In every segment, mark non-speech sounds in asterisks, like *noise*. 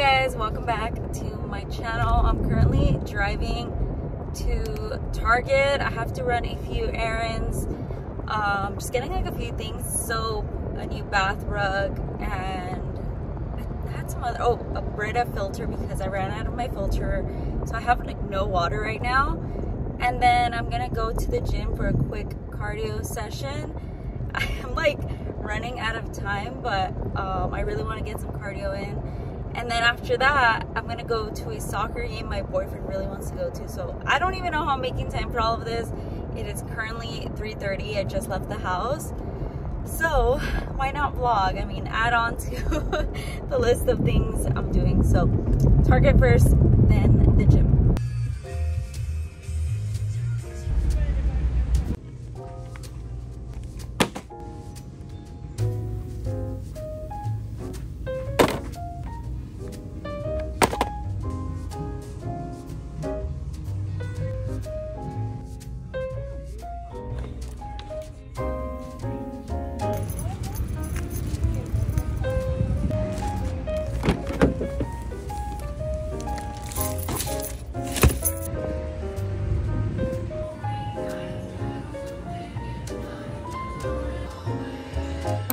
guys, welcome back to my channel. I'm currently driving to Target. I have to run a few errands. Um, just getting like a few things, soap, a new bath rug, and I had some other, oh, a Brita filter because I ran out of my filter. So I have like no water right now. And then I'm gonna go to the gym for a quick cardio session. *laughs* I'm like running out of time, but um, I really wanna get some cardio in and then after that i'm gonna go to a soccer game my boyfriend really wants to go to. So i don't even know how i'm making time for all of this. It is currently 3:30. i just left the house. So why not vlog? I mean add on to *laughs* the list of things i'm doing. So target first then the gym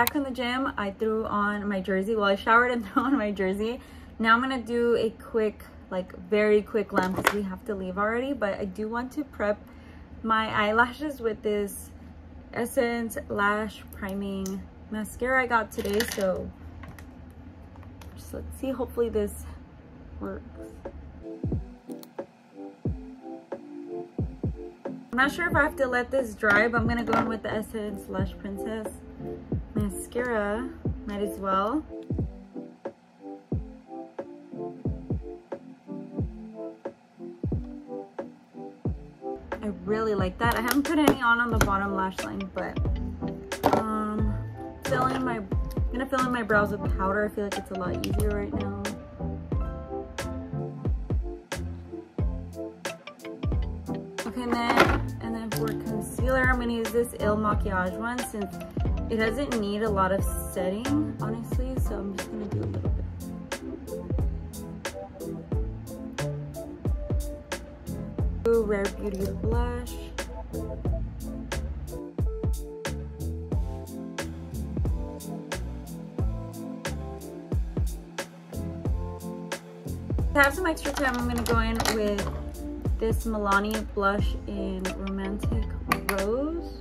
back from the gym. I threw on my jersey. Well, I showered and *laughs* threw on my jersey. Now I'm going to do a quick, like very quick lamp because we have to leave already. But I do want to prep my eyelashes with this Essence Lash Princess Mascara I got today. So just let's see. Hopefully this works. I'm not sure if I have to let this dry, but I'm going to go in with the Essence Lash Princess mascara might as well. I really like that. I haven't put any on on the bottom lash line but um filling my I'm gonna fill in my brows with powder. I feel like it's a lot easier right now. Okay and then and then for concealer I'm gonna use this Il Makiage one since it doesn't need a lot of setting, honestly, so I'm just gonna do a little bit. Ooh, Rare Beauty blush. To have some extra time, I'm gonna go in with this Milani blush in Romantic Rose.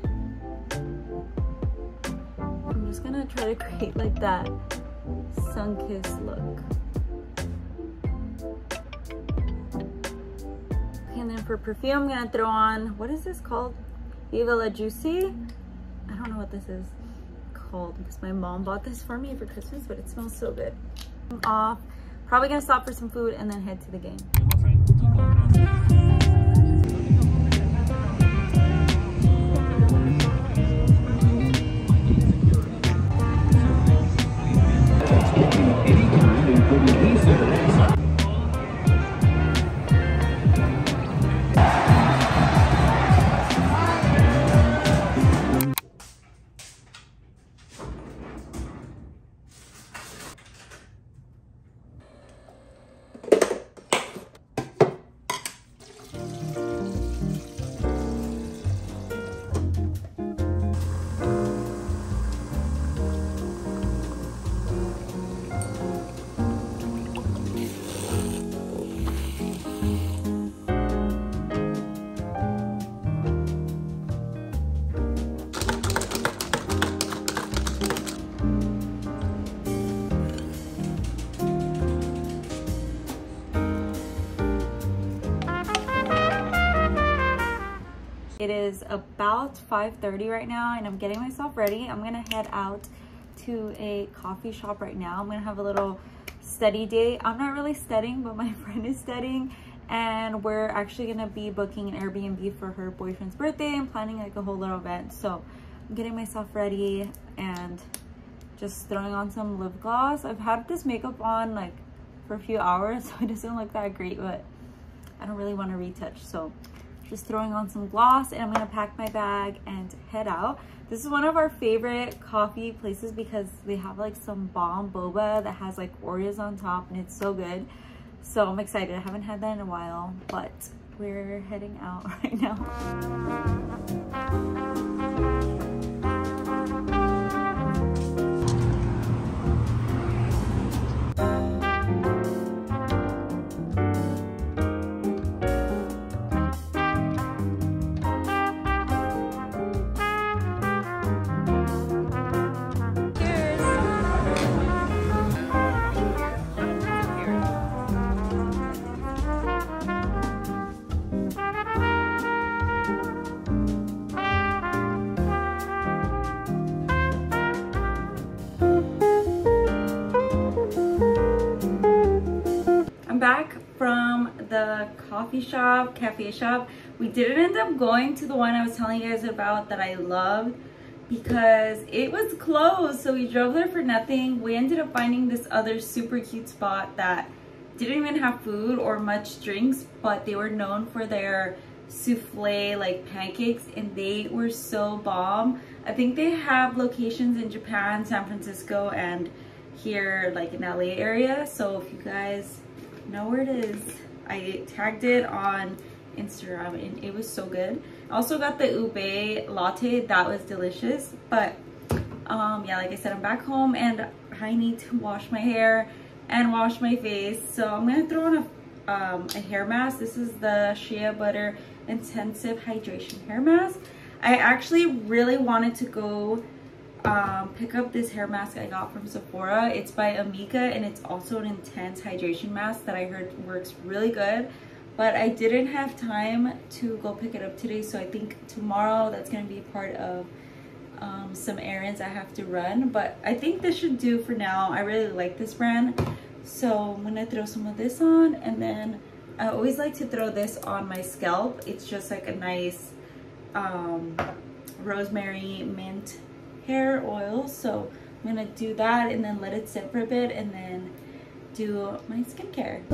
Gonna try to create like that sun-kissed look. and then for perfume, I'm gonna throw on, what is this called? Viva La Juicy? I don't know what this is called because my mom bought this for me for Christmas, but it smells so good. I'm off, probably gonna stop for some food and then head to the game. It is about 5.30 right now and I'm getting myself ready. I'm gonna head out to a coffee shop right now. I'm gonna have a little study day. I'm not really studying, but my *laughs* friend is studying and we're actually gonna be booking an Airbnb for her boyfriend's birthday and planning like a whole little event. So I'm getting myself ready and just throwing on some lip gloss. I've had this makeup on like for a few hours, *laughs* so it doesn't look that great, but I don't really want to retouch. So just throwing on some gloss and I'm gonna pack my bag and head out. This is one of our favorite coffee places because they have like some bomb boba that has like Oreos on top and it's so good. So I'm excited. I haven't had that in a while, but we're heading out *laughs* right now. Coffee shop, cafe shop. We didn't end up going to the one I was telling you guys about that I loved because it was closed. So we drove there for nothing. We ended up finding this other super cute spot that didn't even have food or much drinks, but they were known for their souffle like pancakes and they were so bomb. I think they have locations in Japan, San Francisco, and here like in LA area. So if you guys know where it is. I tagged it on Instagram and it was so good. I also got the ube latte. That was delicious. But um, yeah, like I said, I'm back home and I need to wash my hair and wash my face. So I'm going to throw on a, um, a hair mask. This is the Shea Butter Intensive Hydration Hair Mask. I actually really wanted to go um, pick up this hair mask I got from Sephora. It's by Amika and it's also an intense hydration mask that I heard works really good. But I didn't have time to go pick it up today, so I think tomorrow that's going to be part of um, some errands I have to run. But I think this should do for now. I really like this brand. So I'm going to throw some of this on and then I always like to throw this on my scalp. It's just like a nice um, rosemary mint hair oil. So I'm gonna do that and then let it sit for a bit and then do my skincare.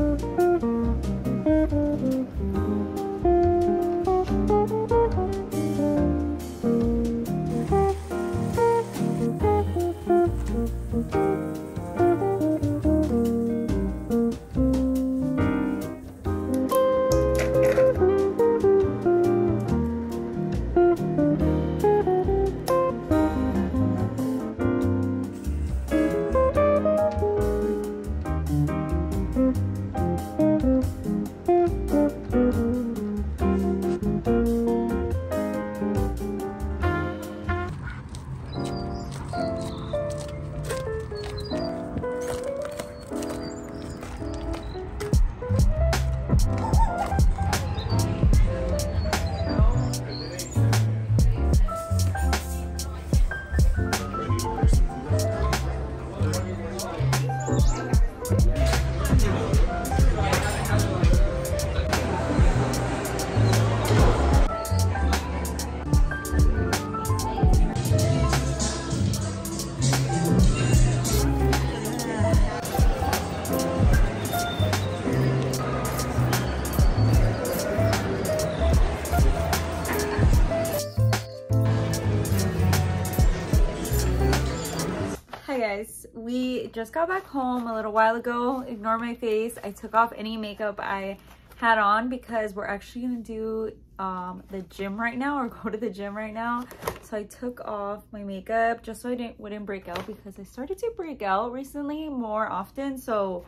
We just got back home a little while ago. Ignore my face. I took off any makeup i had on because we're actually gonna do um, the gym right now or *laughs* go to the gym right now. So i took off my makeup just so i didn't wouldn't break out because i started to break out recently more often. So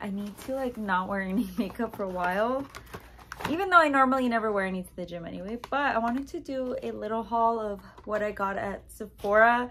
i need to like not wear *laughs* any makeup for a while. Even though i normally never wear any to the gym anyway but i wanted to do a little haul of what i got at sephora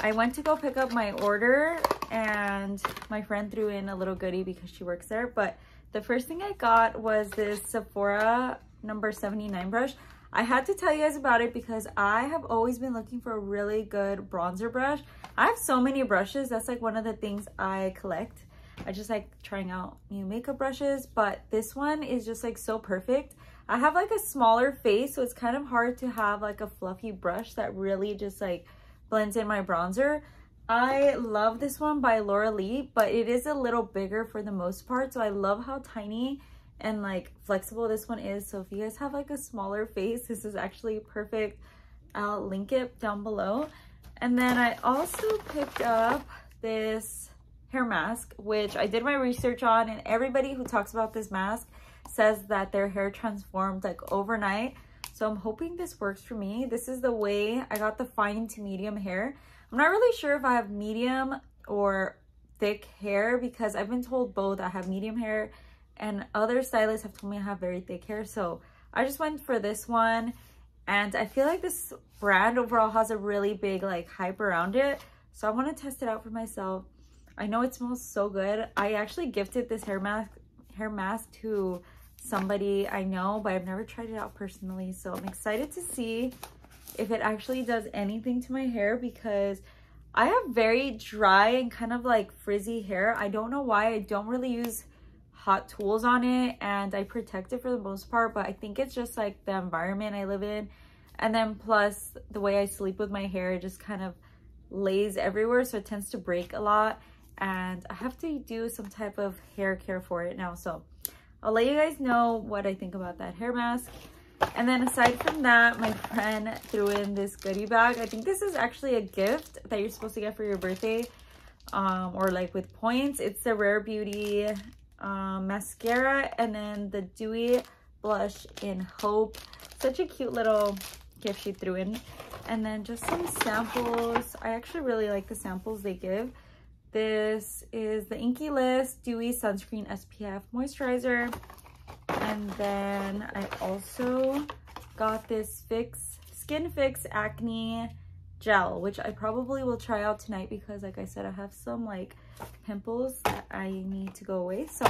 I went to go pick up my order and my friend threw in a little goodie because she works there. But the first thing I got was this Sephora number 79 brush. I had to tell you guys about it because I have always been looking for a really good bronzer brush. I have so many brushes. That's like one of the things I collect. I just like trying out new makeup brushes, but this one is just like so perfect. I have like a smaller face, so it's kind of hard to have like a fluffy brush that really just like blends in my bronzer. I love this one by Laura Lee, but it is a little bigger for the most part. So I love how tiny and like flexible this one is. So if you guys have like a smaller face, this is actually perfect. I'll link it down below. And then I also picked up this hair mask, which I did my research on and everybody who talks about this mask says that their hair transformed like overnight. So I'm hoping this works for me. This is the Ouai I got the fine to medium hair. I'm not really sure if I have medium or thick hair because I've been told both I have medium hair and other stylists have told me I have very thick hair. So I just went for this one and I feel like this brand overall has a really big like hype around it. So I want to test it out for myself. I know it smells so good. I actually gifted this hair mask hair mask to somebody I know, but I've never tried it out personally. So I'm excited to see if it actually does anything to my hair because I have very dry and kind of like frizzy hair. I don't know why I don't really use hot tools on it and I protect it for the most part, but I think it's just like the environment I live in. And then plus the way I sleep with my hair, it just kind of lays everywhere. So it tends to break a lot and I have to do some type of hair care for it now. So I'll let you guys know what I think about that hair mask. And then aside from that, my friend threw in this goodie bag. I think this is actually a gift that you're supposed to get for your birthday um, or like with points. It's the Rare Beauty um, mascara and then the Dewy blush in Hope. Such a cute little gift she threw in. And then just some samples. I actually really like the samples they give. This is the Inkey List Dewy Sunscreen SPF Moisturizer. And then I also got this Fix Skin Fix Acne Gel, which I probably will try out tonight because like I said, I have some like pimples that I need to go away. So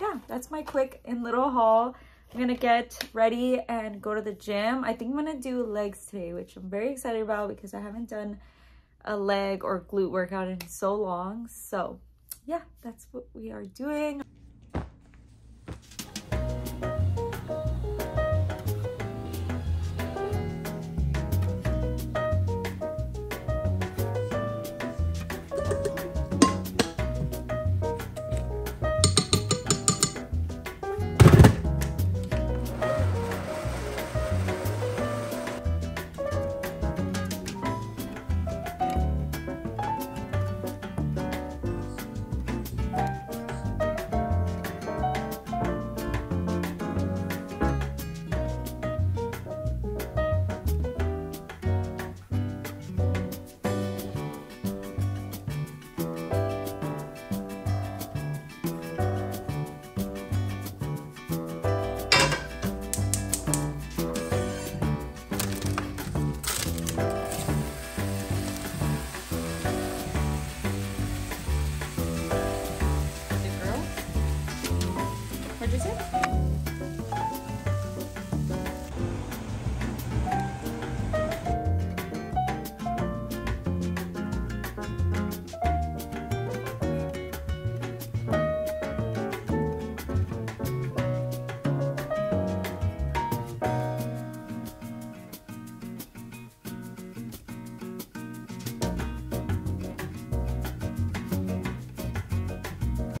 yeah, that's my quick and little haul. I'm gonna get ready and go to the gym. I think I'm gonna do legs today, which I'm very excited about because I haven't done a leg or glute workout in so long. So yeah, that's what we are doing.